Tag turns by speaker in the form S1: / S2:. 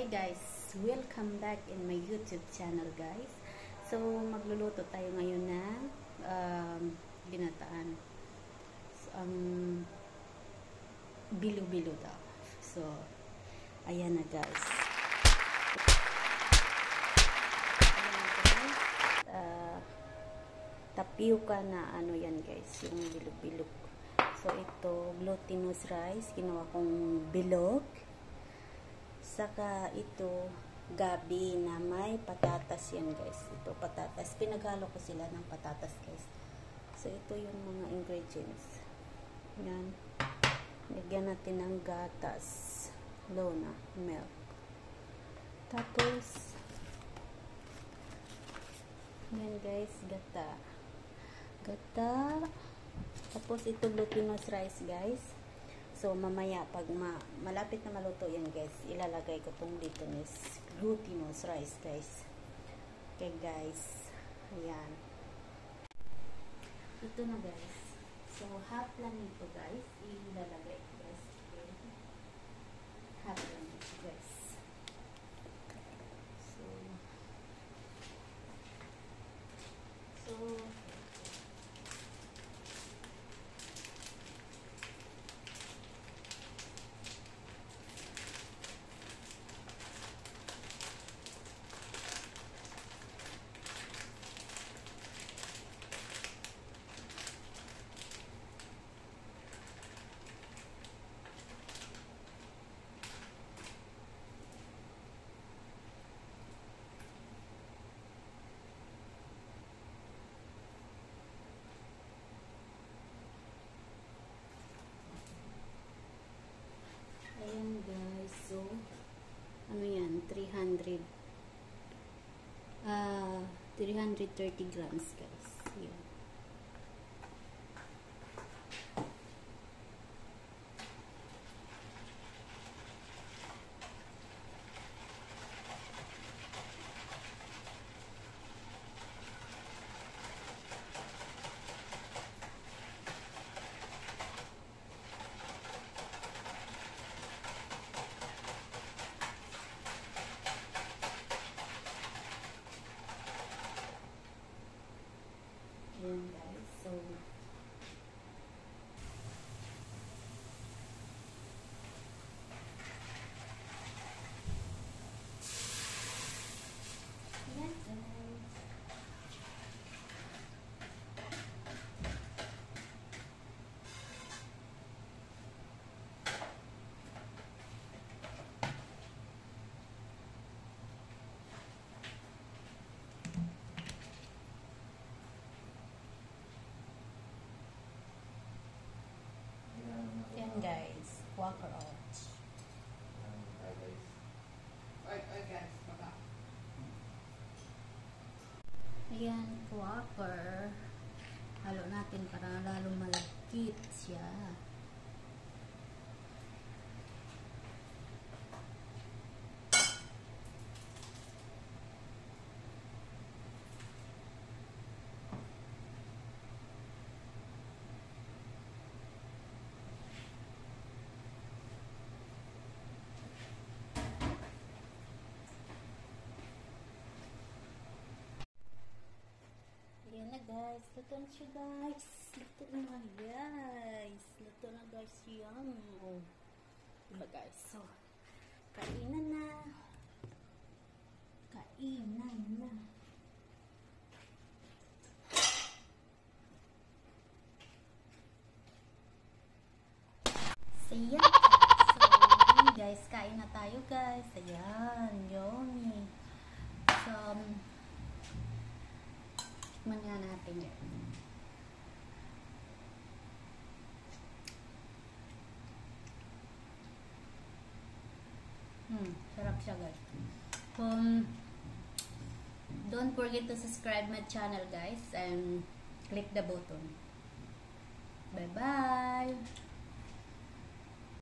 S1: Hi guys! Welcome back in my YouTube channel guys. So, magluluto tayo ngayon ng um, ginataan. So, ang bilo-bilo daw. So, ayan na guys. Ayan. Uh, tapioca na ano yan guys, yung bilog-bilog. So, ito, glutinous rice. Ginawa kong bilog. Saka ito, gabi na may patatas yan guys. Ito, patatas. Pinaghalo ko sila ng patatas guys. So, ito yung mga ingredients. Yan. Lagyan natin ng gatas. Lona, milk. Tapos, yan guys, gata. Gata. Tapos, ito glutinous rice guys. So, mamaya, pag ma malapit na maluto yan, guys, ilalagay ko tong glutinous, glutinous rice, guys. Okay, guys. Ayan. Ito na, guys. So, half lang ito, guys. Ilalagay ko, guys. Okay. Half lang ito, guys. So, so, Ayan guys, so ano yan, 300 ah, uh, 330 grams guys. Yan. Ayan guys, so Ayan guys. Ayan guys, Quaker Oats. Ayan, Quaker. Halo natin para lalong malagkit siya. Ayan na guys. Luto na siya guys. Luto na guys. Luto na guys yan. Oh. Diba guys? So, kainan na. Kainan na. So, yan. So, yun guys. Kain na tayo guys. Ayan. Yummy. So, um, Tikman nga natin yan. Siya guys. Um, don't forget to subscribe my channel guys and click the button. Bye-bye!